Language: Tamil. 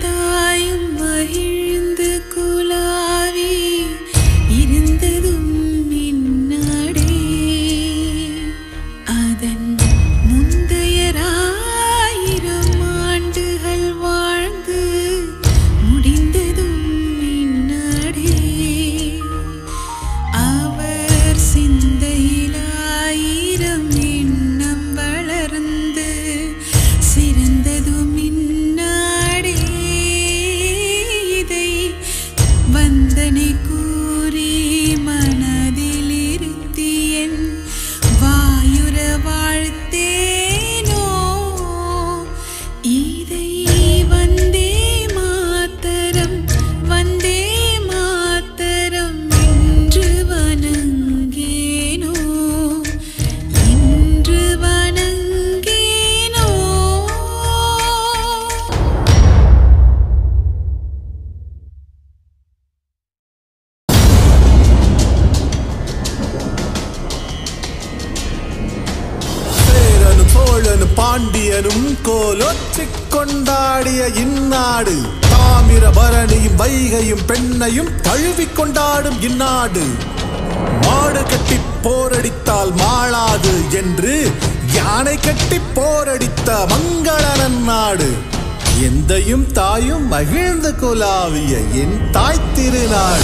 the பாண்டியனும் கோலொற்றிக் கொண்டாடிய இந்நாடு. தாமிரபரணியும் வைகையும் பெண்ணையும் தழுவிக் கொண்டாடும் இந்நாடு. மாடு கட்டி போரடித்தால் மாளாது என்று யானை கட்டி போரடித்த மங்களனன் நாடு. எந்தையும் தாயும் மகிழ்ந்து குலாவிய என் தாய் திருநாடு.